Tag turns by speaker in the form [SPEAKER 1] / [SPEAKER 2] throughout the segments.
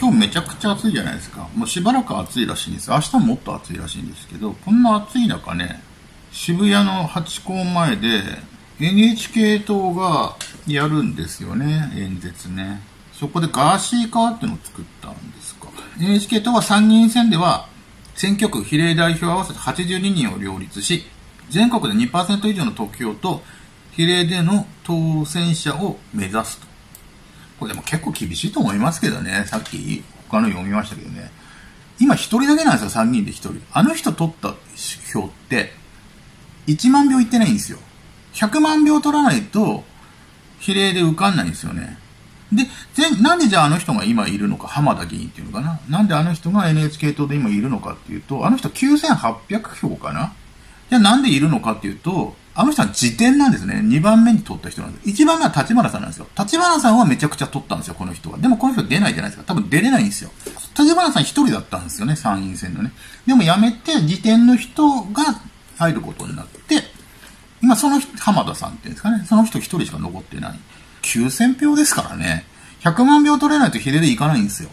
[SPEAKER 1] 今日めちゃくちゃ暑いじゃないですか。もうしばらく暑いらしいんです。明日もっと暑いらしいんですけど、こんな暑い中ね、渋谷のハチ公前で NHK 党がやるんですよね、演説ね。そこでガーシーカーっていうのを作ったんですか。NHK 党は参議院選では選挙区比例代表合わせて82人を両立し、全国で2%以上の得票と比例での当選者を目指すと。これでも結構厳しいと思いますけどね。さっき他の読みましたけどね。今一人だけなんですよ、参議院で一人。あの人取った票って、1万票いってないんですよ。100万票取らないと、比例で受かんないんですよね。で、なんでじゃああの人が今いるのか、浜田議員っていうのかな。なんであの人が NHK 党で今いるのかっていうと、あの人9800票かな。じゃあなんでいるのかっていうと、あの人は辞典なんですね。2番目に取った人なんです。1番目は立花さんなんですよ。立花さんはめちゃくちゃ取ったんですよ、この人は。でもこの人出ないじゃないですか。多分出れないんですよ。立花さん1人だったんですよね、参院選のね。でも辞めて、辞典の人が入ることになって、今その浜田さんっていうんですかね、その人1人しか残ってない。9000票ですからね。100万票取れないと比例でいかないんですよ。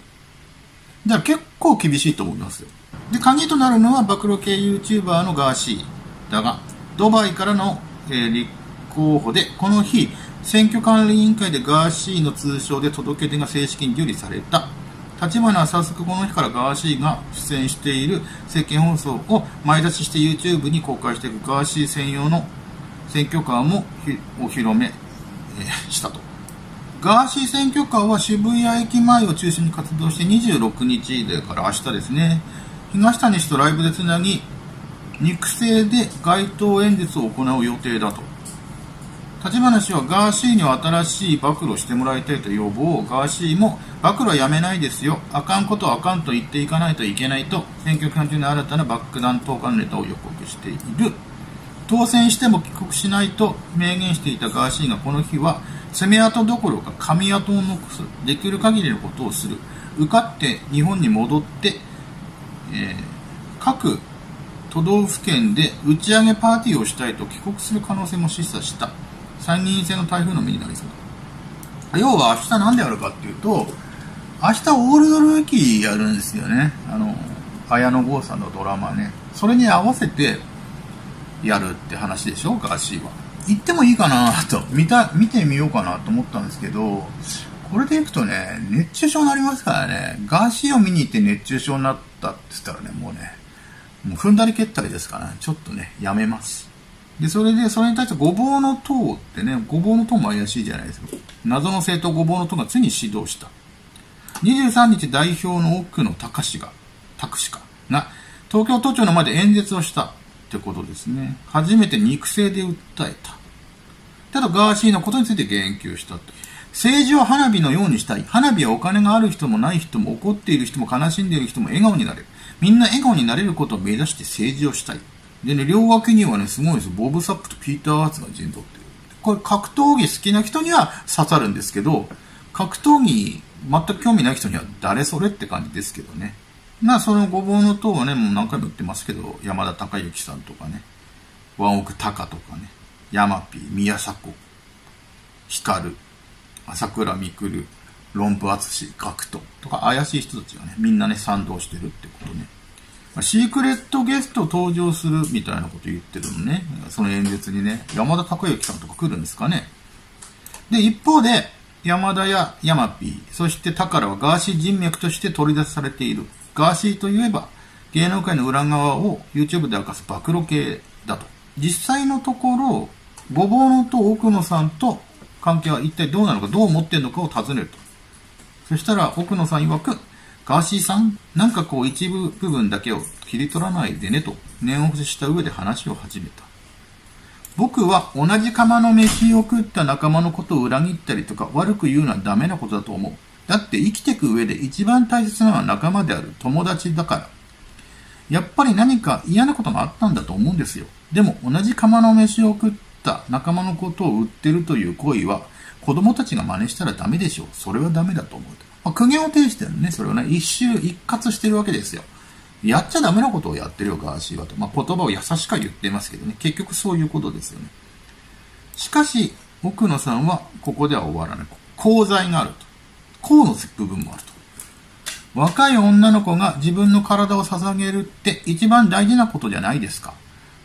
[SPEAKER 1] だから結構厳しいと思いますよ。で、鍵となるのは暴露系 YouTuber のガーシー。だが、ドバイからの、えー、立候補で、この日、選挙管理委員会でガーシーの通称で届け出が正式に受理された。立花は早速この日からガーシーが出演している政見放送を前出しして YouTube に公開していくガーシー専用の選挙カーもお披露目、えー、したと。ガーシー選挙カーは渋谷駅前を中心に活動して26日だから明日ですね、東谷氏とライブでつなぎ、肉声で街頭演説を行う予定だと。立花氏はガーシーには新しい暴露をしてもらいたいと要望を、ガーシーも暴露はやめないですよ、あかんことはあかんと言っていかないといけないと、選挙期間中に新たな爆弾投下のネタを予告している。当選しても帰国しないと明言していたガーシーがこの日は、爪痕どころか髪痕を残す、できる限りのことをする、受かって日本に戻って、えー、各都道府県で打ち上げパーティーをしたいと帰国する可能性も示唆した。参議院選の台風の目になりそうだ。要は明日何でやるかっていうと明日オールドルーキーやるんですよね。あの綾野剛さんのドラマね。それに合わせてやるって話でしょガーシーは。行ってもいいかなと。見た見てみようかなと思ったんですけどこれで行くとね熱中症になりますからね。ガーシーを見に行って熱中症になったって言ったらねもうねもう踏んだり蹴ったりですから、ちょっとね、やめます。で、それで、それに対してごぼうの党ってね、ごぼうの党も怪しいじゃないですか。謎の政党ごぼうの党がついに指導した。23日代表の奥野隆が、拓司か、が、東京都庁の前で演説をしたってことですね。初めて肉声で訴えた。ただガーシーのことについて言及したと。政治を花火のようにしたい。花火はお金がある人もない人も怒っている人も悲しんでいる人も笑顔になれる。みんな笑顔になれることを目指して政治をしたい。でね、両脇にはね、すごいです。ボブ・サップとピーター・アーツが陣取ってる。これ格闘技好きな人には刺さるんですけど、格闘技全く興味ない人には誰それって感じですけどね。まあ、そのごぼうの塔はね、もう何回も言ってますけど、山田孝之さんとかね、ワンオクタカとかね、ヤマピー、宮迫、ヒカル、朝倉未来、論布淳、ガクトとか怪しい人たちがね、みんなね、賛同してるってことね。ま、シークレットゲスト登場するみたいなこと言ってるのね。その演説にね、山田孝之さんとか来るんですかね。で、一方で、山田やヤマピー、そして宝はガーシー人脈として取り出されている。ガーシーといえば、芸能界の裏側を YouTube で明かす暴露系だと。実際のところ、ごぼうのと奥野さんと関係は一体どうなのか、どう思ってんのかを尋ねると。そしたら奥野さん曰く、ガーシーさん、なんかこう一部部分だけを切り取らないでねと念を伏した上で話を始めた。僕は同じ釜の飯を食った仲間のことを裏切ったりとか悪く言うのはダメなことだと思う。だって生きていく上で一番大切なのは仲間である友達だから。やっぱり何か嫌なことがあったんだと思うんですよ。でも同じ釜の飯を食った仲間のことを売ってるという行為は子供たちが真似したらダメでしょう。それはダメだと思う。まあ、苦言を呈してるね。それをね、一周一括してるわけですよ。やっちゃダメなことをやってるよ、ガーシーはと。まあ、言葉を優しく言ってますけどね。結局そういうことですよね。しかし、奥野さんはここでは終わらない。功罪があると。功の部分もあると。若い女の子が自分の体を捧げるって一番大事なことじゃないですか。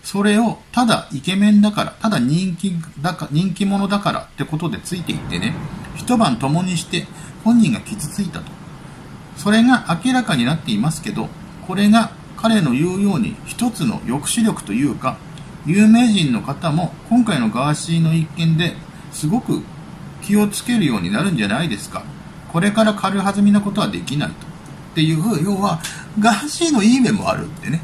[SPEAKER 1] それをただイケメンだから、ただ人気だか、人気者だからってことでついていってね、一晩共にして本人が傷ついたと。それが明らかになっていますけど、これが彼の言うように一つの抑止力というか、有名人の方も今回のガーシーの一件ですごく気をつけるようになるんじゃないですか。これから軽はずみなことはできないと。っていう、要は、ガーシーのいい面もあるってね。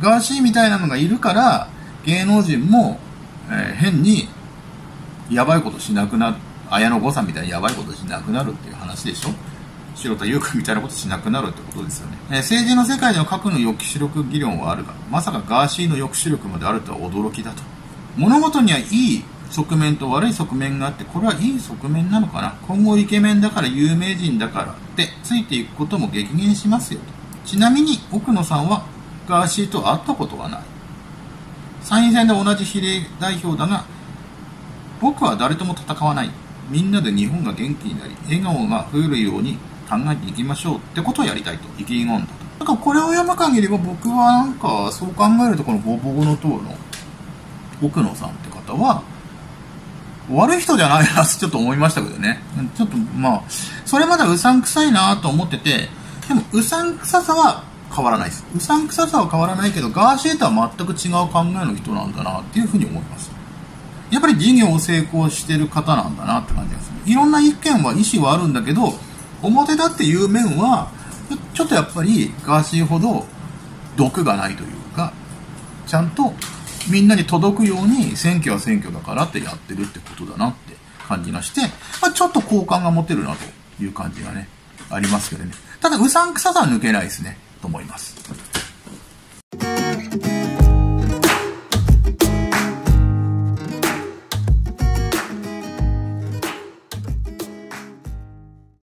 [SPEAKER 1] ガーシーみたいなのがいるから、芸能人も、えー、変に、やばいことしなくなる。綾野剛さんみたいにやばいことしなくなるっていう話でしょ？白田優子みたいなことしなくなるってことですよね。えー、政治の世界では核の抑止力議論はあるが、まさかガーシーの抑止力まであるとは驚きだと。物事にはいい側面と悪い側面があって、これはいい側面なのかな？今後イケメンだから有名人だからってついていくことも激減しますよと。ちなみに奥野さんはガーシーと会ったことがない。参院選で同じ比例代表だが、僕は誰とも戦わない。みんなで日本が元気になり、笑顔が増えるように考えていきましょうってことをやりたいと意気込んだと。なんかこれを読む限りは僕はなんかそう考えるとこのボボゴの塔の奥野さんって方は、悪い人じゃないなってちょっと思いましたけどね。ちょっとまあ、それまでうさんくさいなと思ってて、でもうさんくささは変わらないです。うさんくささは変わらないけど、ガーシーとは全く違う考えの人なんだなっていうふうに思います。やっぱり事業を成功してる方なんだなって感じですね。いろんな意見は、意思はあるんだけど、表だっていう面は、ちょっとやっぱりガーシーほど毒がないというか、ちゃんとみんなに届くように選挙は選挙だからってやってるってことだなって感じがして、まあ、ちょっと好感が持てるなという感じがね、ありますけどね。ただ、うさんくささは抜けないですね、と思います。